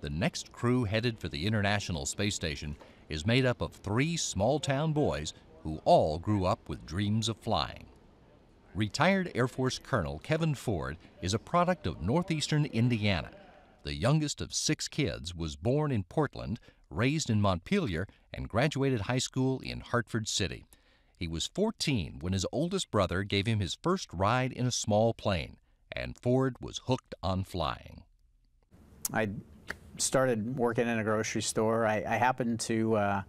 The next crew headed for the International Space Station is made up of three small town boys who all grew up with dreams of flying. Retired Air Force Colonel Kevin Ford is a product of northeastern Indiana. The youngest of six kids was born in Portland, raised in Montpelier, and graduated high school in Hartford City. He was 14 when his oldest brother gave him his first ride in a small plane, and Ford was hooked on flying. I started working in a grocery store. I, I happened to uh,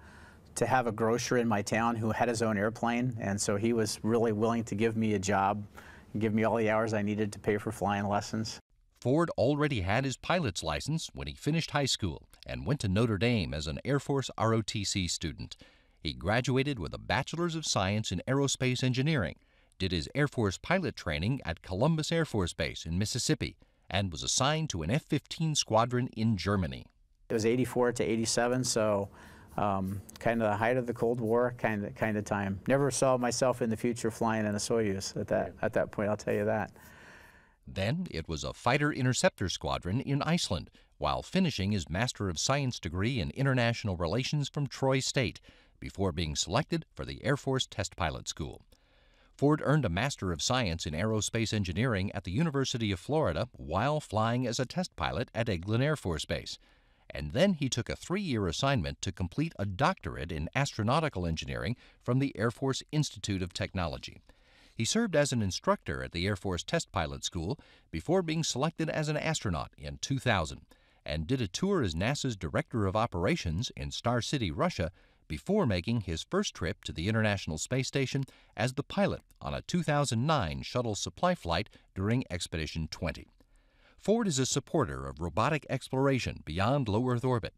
to have a grocer in my town who had his own airplane, and so he was really willing to give me a job give me all the hours I needed to pay for flying lessons. Ford already had his pilot's license when he finished high school and went to Notre Dame as an Air Force ROTC student. He graduated with a Bachelor's of Science in Aerospace Engineering, did his Air Force pilot training at Columbus Air Force Base in Mississippi, and was assigned to an F 15 squadron in Germany. It was 84 to 87, so um, kind of the height of the Cold War kind of kind of time. Never saw myself in the future flying in a Soyuz at that at that point. I'll tell you that. Then it was a fighter interceptor squadron in Iceland, while finishing his Master of Science degree in International Relations from Troy State, before being selected for the Air Force Test Pilot School. Ford earned a Master of Science in Aerospace Engineering at the University of Florida while flying as a test pilot at Eglin Air Force Base and then he took a three year assignment to complete a doctorate in astronautical engineering from the Air Force Institute of Technology. He served as an instructor at the Air Force Test Pilot School before being selected as an astronaut in 2000 and did a tour as NASA's Director of Operations in Star City, Russia, before making his first trip to the International Space Station as the pilot on a 2009 shuttle supply flight during Expedition 20. Ford is a supporter of robotic exploration beyond low Earth orbit.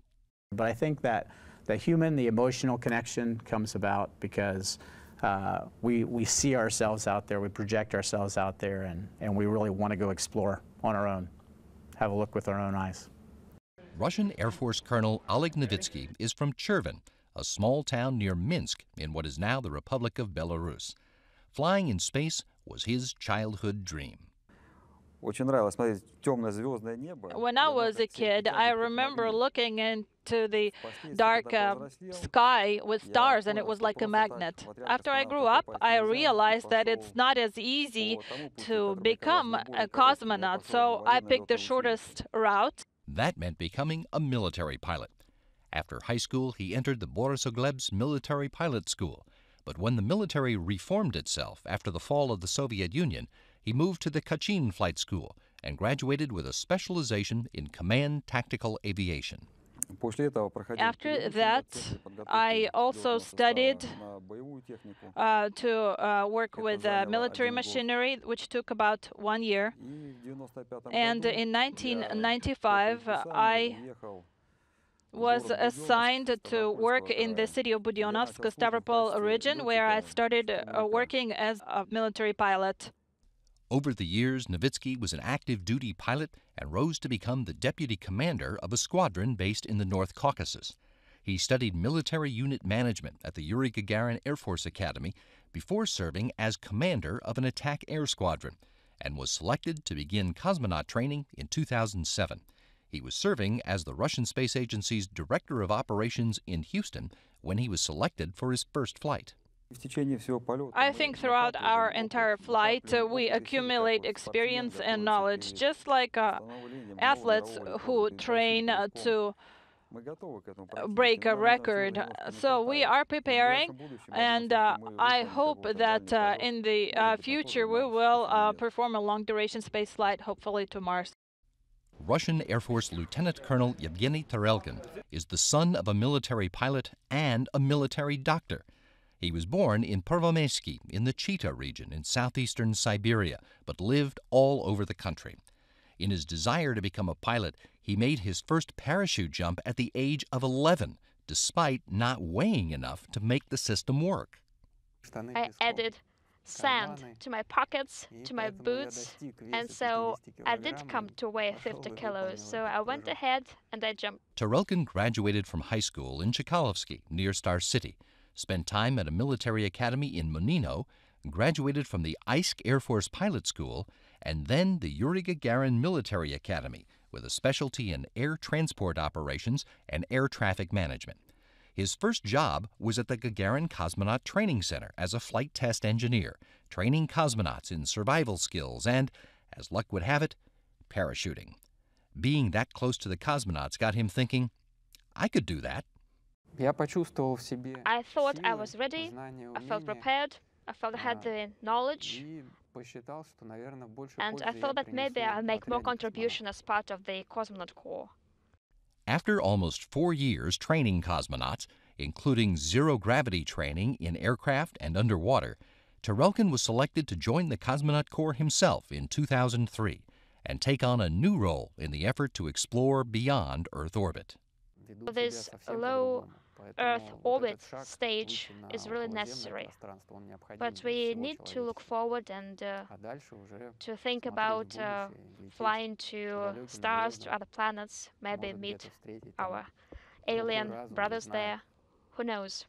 But I think that the human, the emotional connection comes about because uh, we, we see ourselves out there, we project ourselves out there, and, and we really want to go explore on our own, have a look with our own eyes. Russian Air Force Colonel Oleg Novitskiy is from Cherven, a small town near Minsk in what is now the Republic of Belarus. Flying in space was his childhood dream. When I was a kid, I remember looking into the dark uh, sky with stars, and it was like a magnet. After I grew up, I realized that it's not as easy to become a cosmonaut, so I picked the shortest route. That meant becoming a military pilot. After high school, he entered the Borisoglebsk Military Pilot School. But when the military reformed itself after the fall of the Soviet Union, he moved to the Kachin Flight School and graduated with a specialization in command tactical aviation. After that, I also studied uh, to uh, work with uh, military machinery, which took about one year. And in 1995, I was assigned to work in the city of Budyonnovsk, Stavropol region, where I started uh, working as a military pilot. Over the years, Novitskiy was an active duty pilot and rose to become the deputy commander of a squadron based in the North Caucasus. He studied military unit management at the Yuri Gagarin Air Force Academy before serving as commander of an attack air squadron and was selected to begin cosmonaut training in 2007. He was serving as the Russian Space Agency's Director of Operations in Houston when he was selected for his first flight. I think throughout our entire flight, uh, we accumulate experience and knowledge, just like uh, athletes who train uh, to break a record. So we are preparing, and uh, I hope that uh, in the uh, future we will perform a long duration space flight, hopefully to Mars. Russian Air Force Lieutenant Colonel Evgeny Tarelkin is the son of a military pilot and a military doctor. He was born in Pervomaysky in the Chita region in southeastern Siberia, but lived all over the country. In his desire to become a pilot, he made his first parachute jump at the age of 11, despite not weighing enough to make the system work. I added sand to my pockets, to my boots, and so I did come to weigh 50 kilos. So I went ahead and I jumped. Tarelkin graduated from high school in Chkalovsky, near Star City, spent time at a military academy in Monino, graduated from the Eysk Air Force Pilot School, and then the Yuri Gagarin Military Academy, with a specialty in air transport operations and air traffic management. His first job was at the Gagarin Cosmonaut Training Center as a flight test engineer, training cosmonauts in survival skills and, as luck would have it, parachuting. Being that close to the cosmonauts got him thinking, I could do that. I thought I was ready, I felt prepared, I felt I had the knowledge, and I thought that maybe I'll make more contribution as part of the cosmonaut corps. After almost four years training cosmonauts, including zero gravity training in aircraft and underwater, Tarelkin was selected to join the Cosmonaut Corps himself in 2003 and take on a new role in the effort to explore beyond Earth orbit. This low Earth orbit stage is really necessary. But we need to look forward and uh, to think about uh, flying to stars, to other planets, maybe meet our alien brothers there. Who knows?